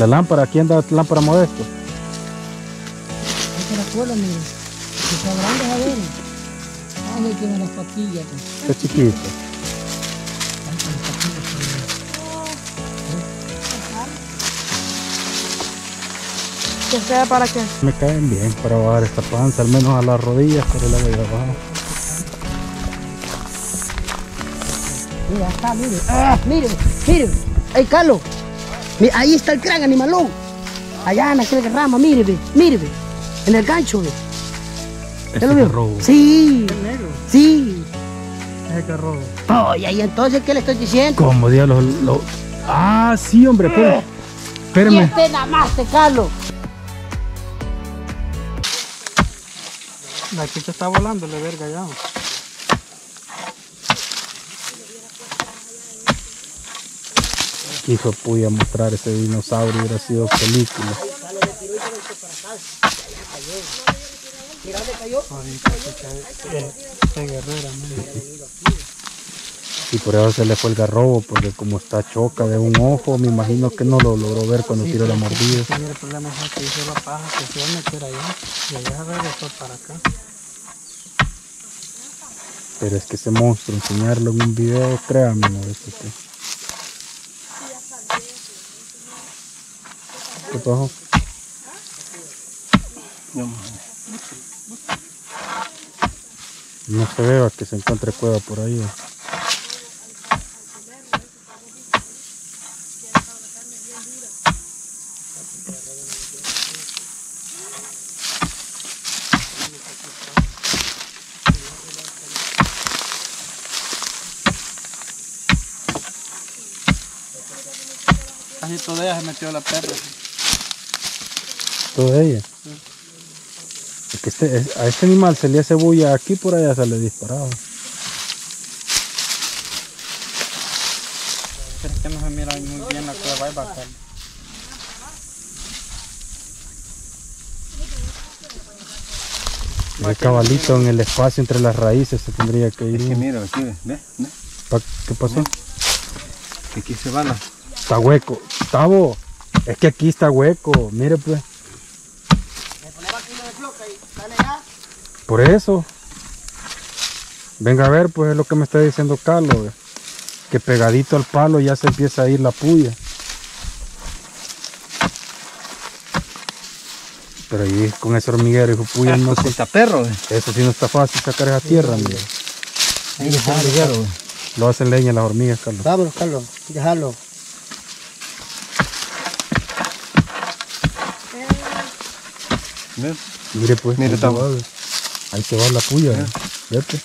La lámpara, aquí anda la lámpara modesto. Esta es la cola, mire. Está grande, a ver. Ay, tiene las patillas. Está chiquito. Pues. ¿Que sea para qué? Me caen bien para bajar esta panza, al menos a las rodillas, pero la voy a bajar. Mira, acá, mire. Ah, mire, mire. Ay, Carlos. Ahí está el gran animalón. Allá en aquel rama, mire, ve, mire, ve. En el gancho, ve. ¿Ya lo vio? el robo. Sí, negro. sí. Es que robo. Oye, y entonces, ¿qué le estoy diciendo? ¿Cómo diablos lo... Ah, sí, hombre, espérame. Y Espérame. este nada más, te Carlos. La chicha está volando, le verga ya. Hijo, pude mostrar ese dinosaurio, hubiera sido película. Y por eso se le fue el garrobo, porque como está choca de un ojo, me imagino que no lo logró ver cuando tiró la mordida. El problema es que hizo la paja, que se va a meter allá. Y allá regresó para acá. Pero es que ese monstruo, enseñarlo en un video, créanme, no es que... No se vea que se encuentre cueva por ahí. Casi toda ella se metió la perra. Toda ella. Es que este, es- a este animal se le hace bulla aquí, por allá se le disparaba. Pero es que no se mira muy bien la cueva, a estar. El cabalito en el espacio entre las raíces se tendría que ir. Es que mira, aquí, ¿Qué pasó? que aquí se va la... Está hueco. Tavo, es que aquí está hueco. Mire pues. Por eso. Venga a ver, pues es lo que me está diciendo Carlos. Que pegadito al palo ya se empieza a ir la puya. Pero ahí con ese hormiguero, hijo puya, no Pues está perro. Eso sí no está fácil sacar esa tierra, mire. Ahí está ve. Lo hacen leña las hormigas, Carlos. Vámonos, Carlos. Déjalo. Ve. Mire pues, Mire, ahí, Tavo. va, la puya, ve. Fíjate.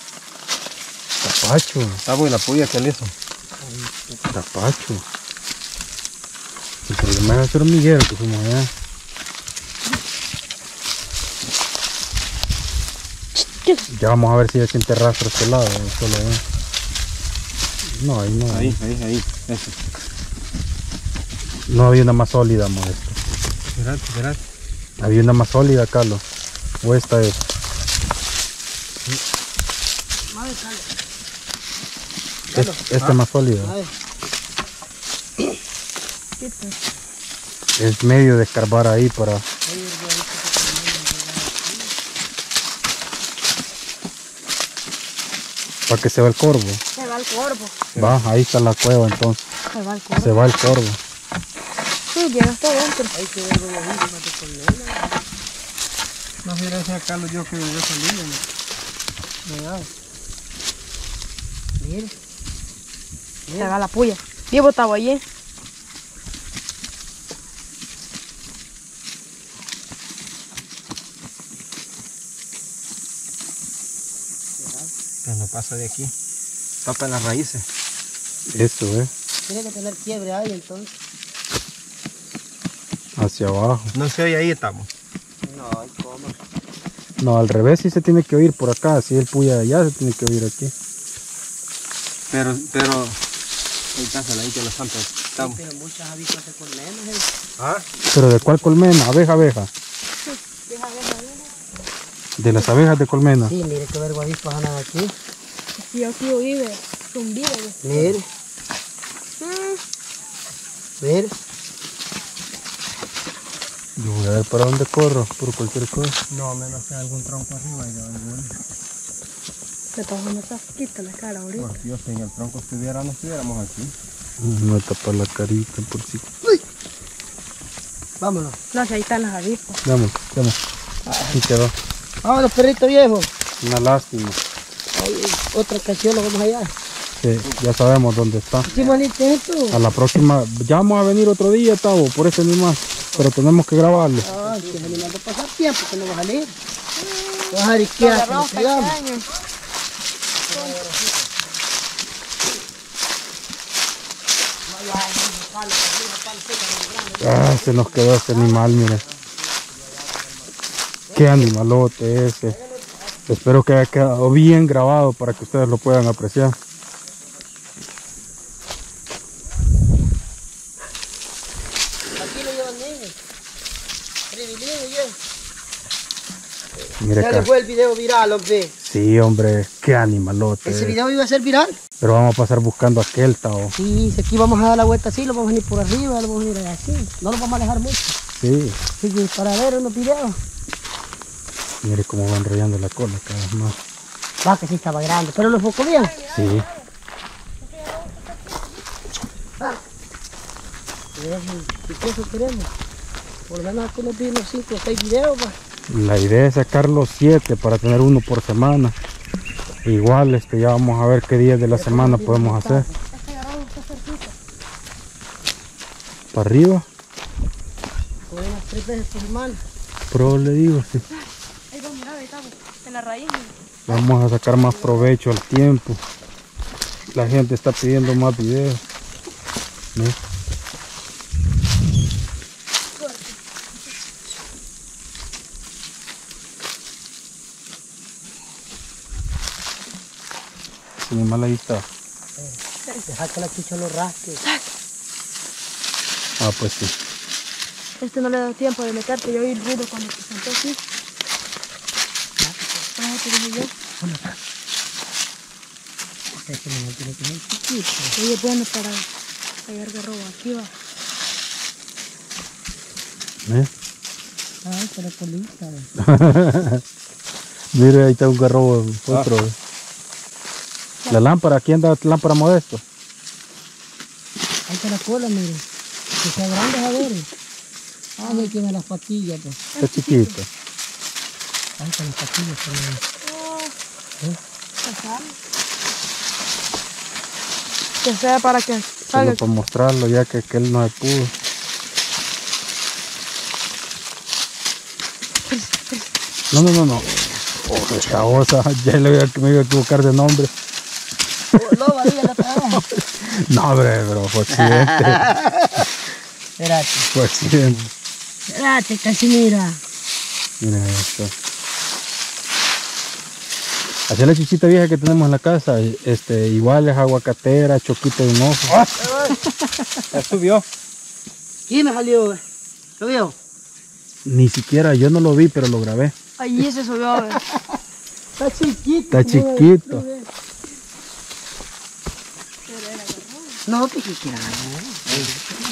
Tapacho, Está muy la puya que le hizo. tapacho. El problema es hacer hormiguero que fuimos allá. Ya vamos a ver si ya siente rastro este lado, eh, solo ahí. No, ahí no. Ahí, ahí, ahí. No había una más sólida, modesto. Espérate, espérate. Había una más sólida, Carlos. O esta es. Es- esta es más sólida. Es medio de escarbar ahí para. Para que se vea el corvo. Se va el corvo. Va, ahí está la cueva entonces. Se va el corvo. Se va el corvo. Sí, llega hasta adentro. No sé si a Carlos yo que debió salir. ¿no? Mire. Se va la puya. Vivo estaba allí. Pero no pasa de aquí. Tapa en las raíces. Eso, eh. Tiene que tener quiebre ahí, entonces. Hacia abajo. No se oye ahí estamos. No, ¿cómo? No, al revés sí se tiene que oír por acá. Si el puya de allá se tiene que oír aquí. Pero, pero... Ahí está saladita la santa. Estamos. Pero muchas avispas se colmenas. ¿eh? Ah, Pero de cuál colmena? Abeja, abeja. De las abejas de colmena. Sí, mire qué vergo avispas andan aquí. Sí, aquí vive. Son vive. Mire. Mire. Yo voy a ver para dónde corro, por cualquier cosa. No, menos que algún tronco arriba y de alguno. Me está dando esta quita la cara ahorita. Por Dios, si en el tronco estuviera, no estuviéramos aquí. Me voy a tapar la carita por si. Vámonos. No, si ahí están las avispas. Vamos, vamos. Y quedó. Vámonos, perrito viejo. Una lástima. Ay, otra canción, lo vamos allá. Sí, ya sabemos dónde está. Hicimos el intento. A la próxima, ya vamos a venir otro día, Tavo, por ese animal. Pero tenemos que grabarlo. Ay, que animal no pasa tiempo que no va a salir. Vamos a ver qué hace, nos. Ah, se nos quedó ese animal, miren. Qué animalote ese. Espero que haya quedado bien grabado para que ustedes lo puedan apreciar. Aquí lo llevan yo. Mire Ya le acá. fue el video viral, hombre. Sí, hombre, qué animalote. Ese video iba a ser viral. Pero vamos a pasar buscando aquel, Tavo. Sí, si aquí vamos a dar la vuelta así, lo vamos a venir por arriba, lo vamos a ir así. No lo vamos a alejar mucho. Sí, Así que para ver unos videos. mire cómo va enrollando la cola cada vez más. Va que sí estaba grande, pero lo enfocó bien. Sí, ¿Y qué eso queremos? Por lo menos aquí nos vimos 5 o 6 videos. va. La idea es sacar los siete para tener uno por semana. Igual, este, ya vamos a ver qué días de la semana podemos hacer. Para arriba, Por unas 3 veces por semana. pero le digo, sí. Vamos, a sacar más provecho al tiempo. La gente está pidiendo más videos. ¿Ves? Ese animal ahí está. Deja que la chucha lo rasque. Ah, pues sí. Este no le da tiempo de meterte. Yo oí el ruido cuando se sentó. Este chiquito. Oye, es bueno para pegar de robo. Aquí va. ¿Ves? Ay, pero colita. ve. Mire, ahí está un garrobo, otro. ¿ves? La lámpara, aquí anda la lámpara modesto. Ahí está la cola, mire. Que sea grande, a ver. Ah, me tiene las patillas, pues. Está chiquito. Ahí están las patillas también. Que sea para que Solo salga. para mostrarlo, ya que aquel no se pudo. No, no, no, no. Oh, esta osa, ya le voy a, me iba a equivocar de nombre. No, hombre, bro, fue accidente. Espérate. Fue accidente. Espérate, Casimira. Mira esto. Así es la chichita vieja que tenemos en la casa. Este, igual es aguacatera, choquito de un ojo. Ya subió. ¿Quién me salió? ¿Lo vio? Ni siquiera, yo no lo vi, pero lo grabé. Allí se subió a ver. Está chiquito. Está chiquito. No, que quiera.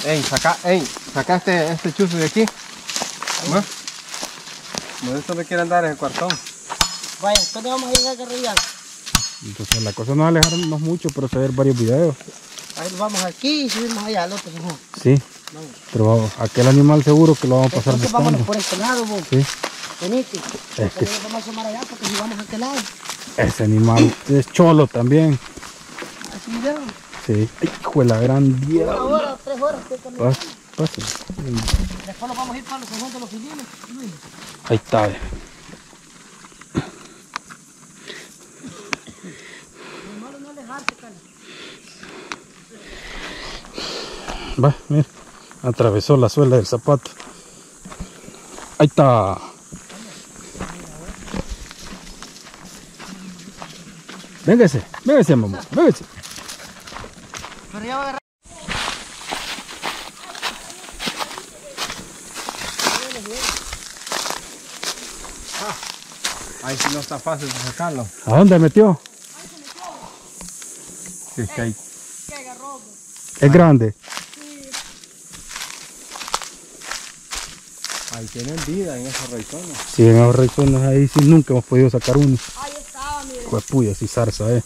Ey, saca, ey, saca este, este chuzo de aquí. ¿No? Modesto le quiere andar en el cuartón. Vaya, ¿dónde vamos a llegar a carrillar? Entonces la cosa no es alejarnos mucho, pero hacer varios videos. Ahí nos vamos aquí y subimos allá al otro. ¿no? Sí, Vamos. pero vamos, aquel animal seguro que lo vamos a pasar Entonces vámonos por este lado, vos. Sí, Venite. Es que- Vamos a asomar allá porque si vamos a aquel lado. ese animal es cholo también. Así veo. Sí, hijo de la gran Una hora, tres horas. que caminamos. Pas- pase. Después nos vamos a ir para los segundos de los filinos. Ahí está. ve. Va, mira. Atravesó la suela del zapato. Ahí está. Véngase, véngase, mamá, véngase. Pero ya va a agarrar. Ahí sí no está fácil de sacarlo. ¿A dónde metió? Sí, es que hay- Es grande. Ahí tienen vida en esas raizones. Sí, en esos raizones ahí sí nunca hemos podido sacar uno. Ahí estaba, mire. De puya, sí zarza, eh.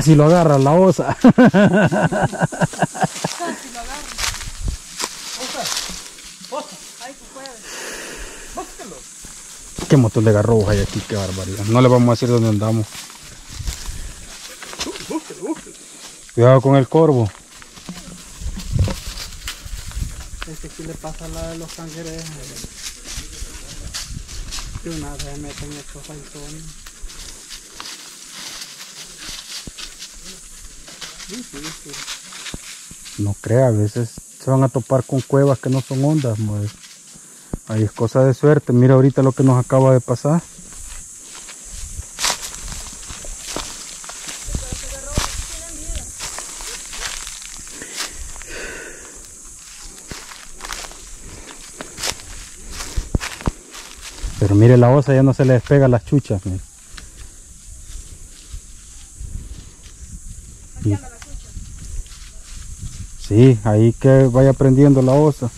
Casi lo agarra la osa. Casi lo agarro. Ahí se puede. Qué montón de garrobos hay aquí, qué barbaridad. No le vamos a decir dónde andamos. Cuidado con el corvo. Este aquí le pasa la de los cangrejos. De una vez meten estos raizones. No crea, a veces se van a topar con cuevas que no son ondas, pues. Ahí es cosa de suerte. Mira ahorita lo que nos acaba de pasar. Pero mire la osa ya no se le despega las chuchas. mire. Sí, ahí que vaya prendiendo la osa.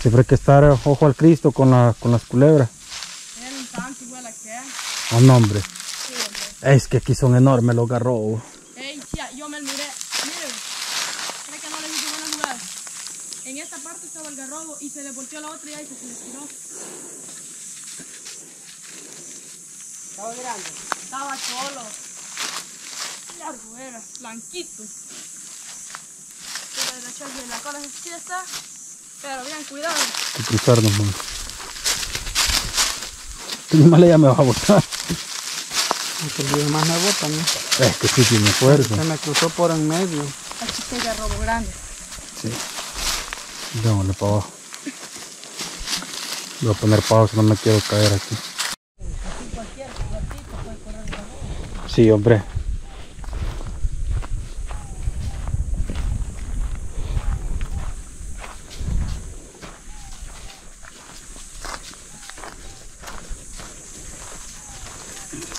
Siempre hay que estar ojo al Cristo con, la, con las culebras. Era un tanto igual a que. Oh, no, hombre. Es que aquí son enormes los garrobos. Ey, tía, yo me miré. Miren. ¿Cree que no le dije buenos lugares? En esta parte estaba el garrobo y se le volteó la otra y ahí se le tiró. Estaba grande. Estaba solo. Largo era, blanquito. Pero de la chorra de la cola sí está. Pero bien, cuidado. Hay que cruzarnos, man. Este animal ya me va a botar. Más me bota, ¿no? Es que sí tiene fuerza. Se me cruzó por en medio. Aquí está el garrobo grande. Démosle para abajo. Voy a poner pausa, no me quiero caer aquí. Sí, hombre.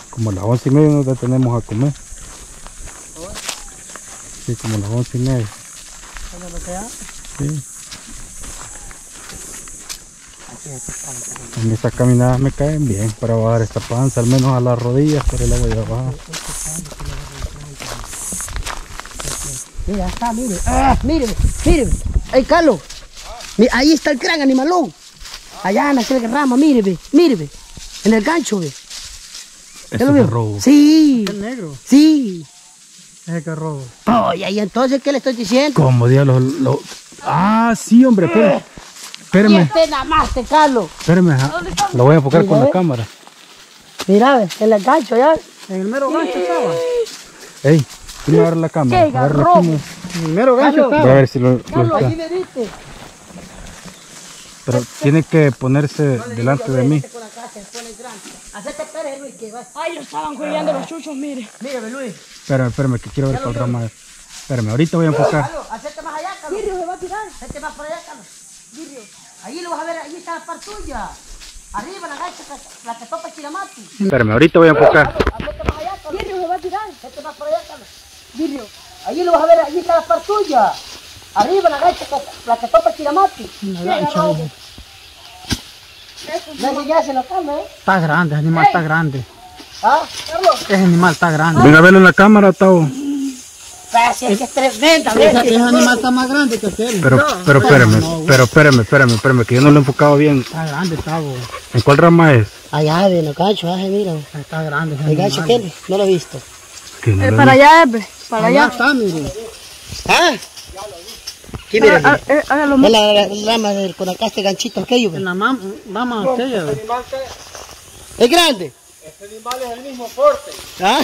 Como a las once y media nos detenemos a comer. Sí, como a las once y media. Sí. En estas caminadas me caen bien para bajar esta panza, al menos a las rodillas, pero la voy a bajar. Mira, está, mire. Ah, mire, mire. Ey, Carlos. Ahí está el gran animalón. Allá en aquel rama, mire, ve, mire, ve. En el gancho, ve. ¿Ya lo vio? robo. Sí. El negro, Sí. ese que robo. Oye, y entonces, ¿qué le estoy diciendo? Como diablos lo... Ah, sí, hombre, espérame. Y este nada más, este Carlos. espérame. ajá. Lo voy a enfocar con la cámara. Mira, ve, en el gancho, ya. En el mero gancho estaba. Ey, tú me la cámara. ¡Qué ¿no? En el mero gancho Carlos. Voy a estaba. ver si lo, lo Carlos, aquí me diste. Pero tiene que ponerse delante de mí. Con. Hacete Pérez, Luis, que. Ay, lo estaban cuidando los chuchos, mire. Ve, Luis. Espérame, espérame, que quiero ver cuál rama es. Espérame, ahorita voy a enfocar. Carlos, hacete más allá, Carlos. Virrio se va a tirar. Hacete más para allá, Carlos. Virrio. Allí lo vas a ver, allí está la par tuya. Arriba, la gancha, que- la que topa Chiramati. Espérame, ahorita voy a enfocar. Virrio se va a tirar. Hacete más para allá, Carlos. Virrio. Allí lo vas a ver, allí está la par tuya. Arriba, la gancha, que- la que topa Chiramati. No ya se lo calma, ¿eh? Está grande, ese animal está grande. ¿Ah? Carlos. Ese animal está grande. Venga a verlo en la cámara, Tavo. Pues, es que es tremenda, Ese, animal está más grande que aquel. Pero, pero espérame, pero espérame, espérame, espérame, que yo no lo he enfocado bien. Está grande, está, bo. ¿En cuál rama es? Allá, de los ganchos, ah, mira. Está grande ese El gancho, animal. ¿qué? No lo he visto. No Eh, para allá, Epe. Para Allá allá. está, mire. ¿Ah? ¿Qué mira? Ah, eh, hágalo Es más. la, la, la rama del con acá este ganchito aquello. En la mam- mama aquella. ve. ¿Es grande? Este animal es el mismo porte. ¿Ah?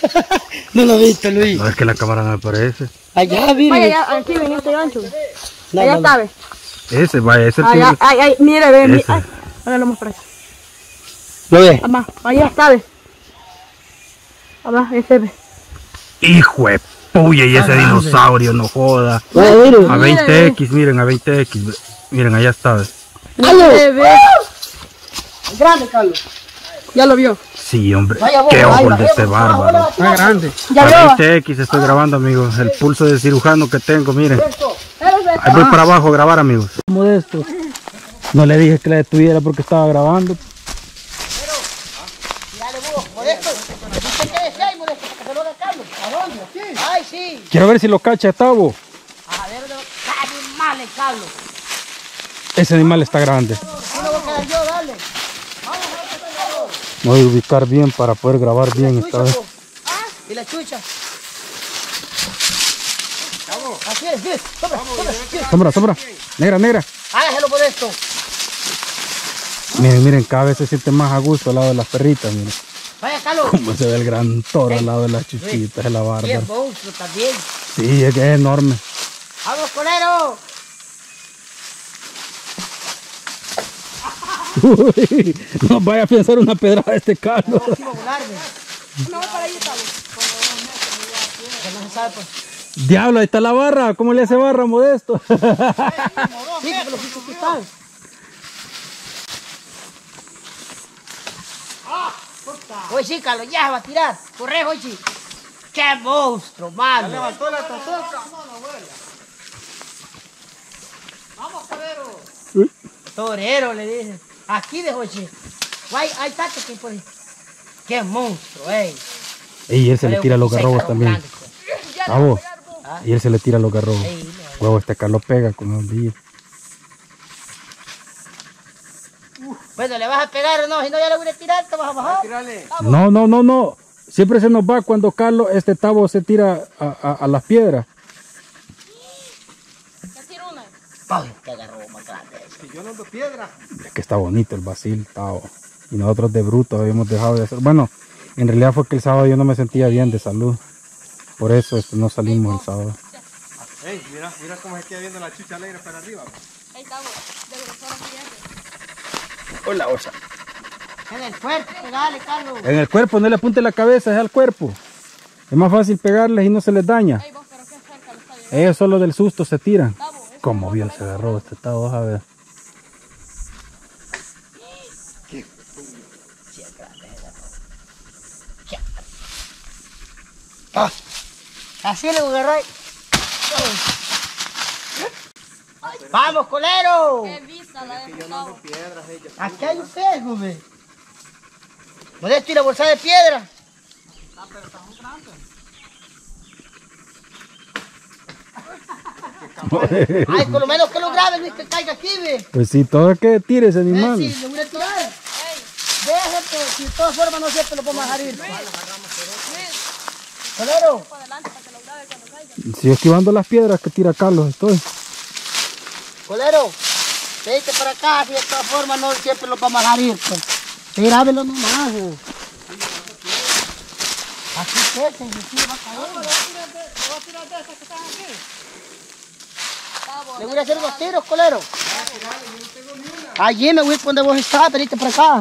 no lo he visto, Luis. No es que la cámara no me parece. Allá, mire. Vaya, allá, aquí en este gancho. No, allá no, ve. Ese, vaya, ese Allá, tiene. ay, ay, mire, ve. mi- ay, más para allá. ¿Lo ves? Amá, allá está, ve. Amá, ese ve. Hijo de puya, y ese dinosaurio, no joda. Vaya, mire. A 20x, miren, a 20x. Miren, allá está. ve. ¡Aló! Bebé. Grande, Carlos. Ya lo vio. Sí, hombre. Vaya, Qué ojos de este bárbaro. Está grande. Ya vio. 20x estoy grabando, amigos. El pulso de cirujano que tengo, miren. Ahí voy para abajo a grabar, amigos. Modesto. No le dije que la detuviera porque estaba grabando. Quiero ver si lo cacha Tavo. A ver, animales, Carlos. Ese animal está grande. No me voy a quedar yo, dale. Me voy a ubicar bien para poder grabar bien esta Chucha, vez. ¿Ah? ¿Y la chucha? Así es, bien. Sombra, sombra, bien. Sombra, sombra. Negra, negra. Hágaselo, Modesto. Miren, miren, cada vez se siente más a gusto al lado de las perritas, miren. Vaya, Carlos. Cómo se ve el gran toro al lado de las chuchitas de la barba. Bien, monstruo también. Sí, es que es enorme. ¡Vamos, colero! Uy, no vaya a pensar una pedrada este Carlos. Vamos a volarme. No, para ahí pues. Diablo, ahí está la barra. ¿Cómo le hace barra, modesto? Están. Oye, sí, Carlos, ya se va a tirar. Corre, oye. ¡Qué monstruo, mano! Levantó la totoca. Torero, le dije. Aquí de oye. Guay, ahí está, que pues. ¡Qué monstruo, ey! Y él se le tira los garrobos también. Tavo. Y él se le tira los garrobos. Huevo, este Carlos pega con los días. Bueno, ¿le vas a pegar o no? Si no, ya le voy a tirar, te vas a bajar. Tírale. No, no, no, no. Siempre se nos va cuando Carlos, este Tavo se tira a, a- a las piedras. Ya tiro una. Agarró yo no ando piedra. Es que está bonito el Basil, Tavo. Y nosotros de bruto habíamos dejado de hacer. Bueno, en realidad fue que el sábado yo no me sentía bien de salud. Por eso este, no salimos el sábado. Ey, mira, mira cómo se queda viendo la chucha alegre para arriba. Ahí está, vos. De grosor. Hola, osa. En el fuerte, pegale, Carlos. En el cuerpo, no le apunte la cabeza, es al cuerpo. Es más fácil pegarles y no se les daña. Ahí vos, pero qué cerca lo está llegando. Ellos solo del susto se tiran. Como bien se agarró este Tavo, a ver. Así le voy a agarrar. ¡Vamos, colero! Qué vista la de Tavo. Aquí hay un pez, hombre. Modesto y la bolsa de piedra. Ay, por lo menos que lo graben y que caiga aquí, ve. Pues sí, todo es que tire ese Eh, animal. sí, le voy a tirar. Déjate, si de todas formas no siempre lo podemos dejar ir. Colero, Para adelante para que lo grabe cuando caiga. Si esquivando las piedras que tira Carlos estoy. colero, vete para acá, si de todas formas no siempre lo vamos a dejar ir. Pues. Grábelo nomás. eh. Así que, se sí, va a caer. Tavo, Le voy a hacer unos tiros, colero. Allí me voy a ir donde vos estás, venite para acá.